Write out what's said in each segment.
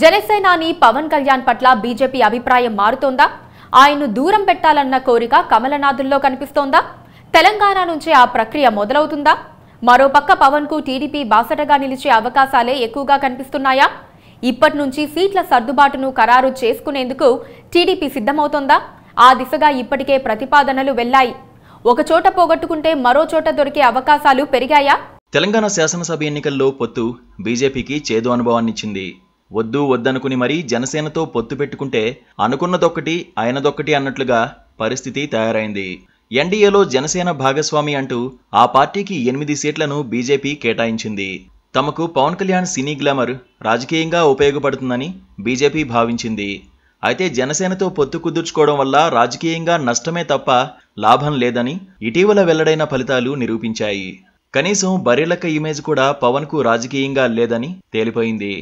జనసేనాని పవన్ కళ్యాణ్ పట్ల బీజేపీ అభిప్రాయం మారుతోందా? ఆయన్ను దూరం పెట్టాలన్న కోరిక కమలనాథుల్లో కనిపిస్తోందా? తెలంగాణ నుంచే ఆ ప్రక్రియ మొదలవుతుందా? మరోపక్క పవన్కు టీడీపీ బాసటగా నిలిచే అవకాశాలే ఎక్కువగా కనిపిస్తున్నాయా? ఇప్పటి నుంచి సీట్ల సర్దుబాటును ఖరారు చేసుకునేందుకు టీడీపీ సిద్ధమవుతోందా? ఆ దిశగా ఇప్పటికే ప్రతిపాదనలు వెళ్ళాయి. ఒకచోట పోగొట్టుకుంటే మరో చోట దొరికే అవకాశాలు పెరిగాయా? తెలంగాణ శాసనసభ ఎన్నికల్లో పొత్తు బీజేపీకి చేదు అనుభవాన్నిచ్చింది. వద్దు వద్దనుకుని మరీ జనసేనతో పొత్తు పెట్టుకుంటే అనుకున్నదొక్కటి ఆయనదొక్కటి అన్నట్లుగా పరిస్థితి తయారైంది. ఎన్డీఏలో జనసేన భాగస్వామి అంటూ ఆ పార్టీకి ఎనిమిది సీట్లను బీజేపీ కేటాయించింది. తమకు పవన్ కళ్యాణ్ సినీ గ్లామర్ రాజకీయంగా ఉపయోగపడుతుందని బీజేపీ భావించింది. అయితే జనసేనతో పొత్తు కుదుర్చుకోవడం వల్ల రాజకీయంగా నష్టమే తప్ప లాభం లేదని ఇటీవల వెల్లడైన ఫలితాలు నిరూపించాయి. కనీసం బరిలక్క ఇమేజ్ కూడా పవన్కు రాజకీయంగా లేదని తేలిపోయింది.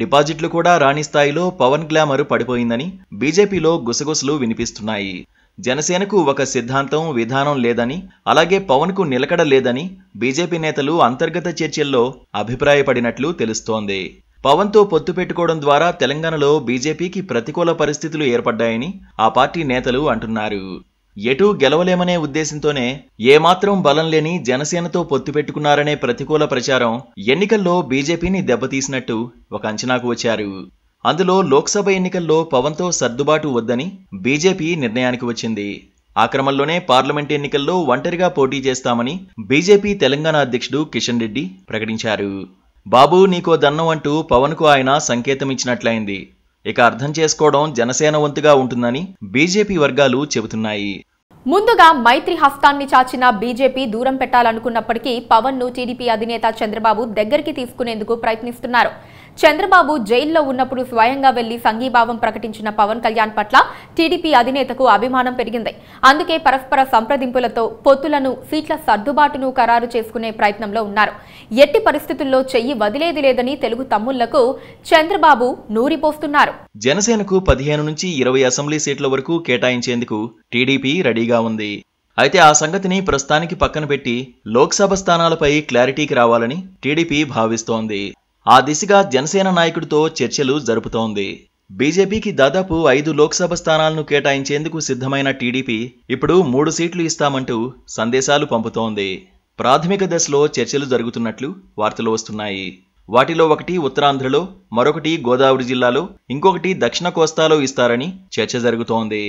డిపాజిట్లు కూడా రాణి స్థాయిలో పవన్ గ్లామర్ పడిపోయిందని బీజేపీలో గుసగుసలు వినిపిస్తున్నాయి. జనసేనకు ఒక సిద్ధాంతం విధానం లేదని అలాగే పవన్కు నిలకడ లేదని బీజేపీ నేతలు అంతర్గత చర్చల్లో అభిప్రాయపడినట్లు తెలుస్తోంది. పవన్తో పొత్తు పెట్టుకోవడం ద్వారా తెలంగాణలో బీజేపీకి ప్రతికూల పరిస్థితులు ఏర్పడ్డాయని ఆ పార్టీ నేతలు అంటున్నారు. ఎటూ గెలవలేమనే ఉద్దేశంతోనే ఏమాత్రం బలం లేని జనసేనతో పొత్తు పెట్టుకున్నారనే ప్రతికూల ప్రచారం ఎన్నికల్లో బీజేపీని దెబ్బతీసినట్టు ఒక అంచనాకు వచ్చారు. అందులో లోక్సభ ఎన్నికల్లో పవన్తో సర్దుబాటు వద్దని బీజేపీ నిర్ణయానికి వచ్చింది. ఆ క్రమంలోనే పార్లమెంట్ ఎన్నికల్లో ఒంటరిగా పోటీ చేస్తామని బీజేపీ తెలంగాణ అధ్యక్షుడు కిషన్ రెడ్డి ప్రకటించారు. బాబు నీకో దన్నం అంటూ పవన్కు ఆయన సంకేతం ఇచ్చినట్లయింది ఇక అర్థం చేసుకోవడం జనసేన వంతుగా ఉంటుందని బీజేపీ వర్గాలు చెబుతున్నాయి. ముందుగా మైత్రి హస్తాన్ని చాచిన బీజేపీ దూరం పెట్టాలనుకున్నప్పటికీ పవన్ను టీడీపీ అధినేత చంద్రబాబు దగ్గరికి తీసుకునేందుకు ప్రయత్నిస్తున్నారు. చంద్రబాబు జైల్లో ఉన్నప్పుడు స్వయంగా వెళ్ళి సంఘీభావం ప్రకటించిన పవన్ కళ్యాణ్ పట్ల టీడీపీ అధినేతకు అభిమానం పెరిగింది. అందుకే పరస్పర సంప్రదింపులతో పొత్తులను సీట్ల సర్దుబాటును ఖరారు చేసుకునే ప్రయత్నంలో ఉన్నారు. ఎట్టి పరిస్థితుల్లో చెయ్యి వదిలేది లేదని తెలుగు తమ్ముళ్ళకు చంద్రబాబు నూరిపోస్తున్నారు. జనసేనకు పదిహేను నుంచి ఇరవై అసెంబ్లీ సీట్ల వరకు కేటాయించేందుకు టీడీపీ రెడీగా ఉంది. అయితే ఆ సంగతిని ప్రస్తుతానికి పక్కన పెట్టి లోక్సభ స్థానాలపై క్లారిటీకి రావాలని టీడీపీ భావిస్తోంది. ఆ దిశగా జనసేన నాయకుడితో చర్చలు జరుపుతోంది. బీజేపీకి దాదాపు ఐదు లోక్సభ స్థానాలను కేటాయించేందుకు సిద్ధమైన టీడీపీ ఇప్పుడు మూడు సీట్లు ఇస్తామంటూ సందేశాలు పంపుతోంది. ప్రాథమిక దశలో చర్చలు జరుగుతున్నట్లు వార్తలు వస్తున్నాయి. వాటిలో ఒకటి ఉత్తరాంధ్రలో మరొకటి గోదావరి జిల్లాలో ఇంకొకటి దక్షిణ కోస్తాలో ఇస్తారని చర్చ జరుగుతోంది.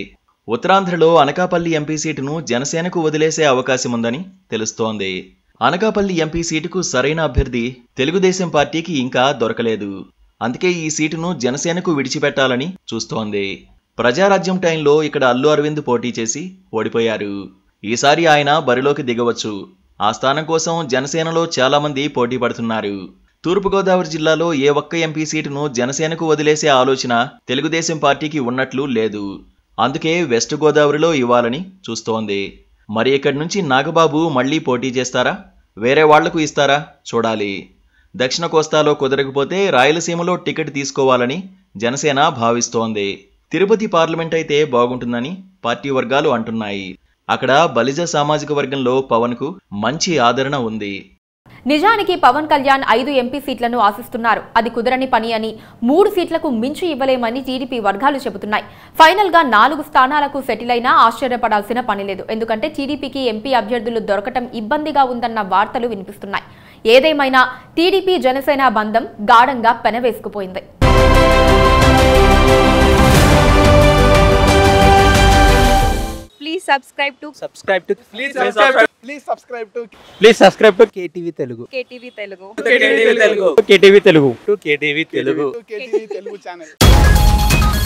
ఉత్తరాంధ్రలో అనకాపల్లి ఎంపీ సీటును జనసేనకు వదిలేసే అవకాశముందని తెలుస్తోంది. అనకాపల్లి ఎంపీ సీటుకు సరైన అభ్యర్థి తెలుగుదేశం పార్టీకి ఇంకా దొరకలేదు. అందుకే ఈ సీటును జనసేనకు విడిచిపెట్టాలని చూస్తోంది. ప్రజారాజ్యం టైంలో ఇక్కడ అల్లు అరవింద్ పోటీ చేసి ఓడిపోయారు. ఈసారి ఆయన బరిలోకి దిగవచ్చు. ఆ స్థానం కోసం జనసేనలో చాలామంది పోటీ పడుతున్నారు. తూర్పుగోదావరి జిల్లాలో ఏ ఒక్క ఎంపీ సీటును జనసేనకు వదిలేసే ఆలోచన తెలుగుదేశం పార్టీకి ఉన్నట్లు లేదు. అందుకే వెస్ట్ గోదావరిలో ఇవ్వాలని చూస్తోంది. మరి ఇక్కడి నుంచి నాగబాబు మళ్ళీ పోటీ చేస్తారా? వేరే వాళ్ళకు ఇస్తారా? చూడాలి. దక్షిణ కోస్తాలో కుదరకపోతే రాయలసీమలో టికెట్ తీసుకోవాలని జనసేన భావిస్తోంది. తిరుపతి పార్లమెంట్ అయితే బాగుంటుందని పార్టీ వర్గాలు అంటున్నాయి. అక్కడ బలిజ సామాజిక వర్గంలో పవన్కు మంచి ఆదరణ ఉంది. నిజానికి పవన్ కళ్యాణ్ ఐదు ఎంపీ సీట్లను ఆశిస్తున్నారు. అది కుదరని పని అని మూడు సీట్లకు మించి ఇవ్వలేమని టీడీపీ వర్గాలు చెబుతున్నాయి. ఫైనల్గా నాలుగు స్థానాలకు సెటిల్ అయినా ఆశ్చర్యపడాల్సిన పని లేదు. ఎందుకంటే టీడీపీకి ఎంపీ అభ్యర్థులు దొరకటం ఇబ్బందిగా ఉందన్న వార్తలు వినిపిస్తున్నాయి. ఏదేమైనా టీడీపీ జనసేన బంధం గాఢంగా పెనవేసుకుపోయింది. Please subscribe to subscribe to Please subscribe. Please subscribe to please subscribe to KTV Telugu KTV Telugu. KTV Telugu. KTV Telugu to KTV Telugu KTV Telugu channel.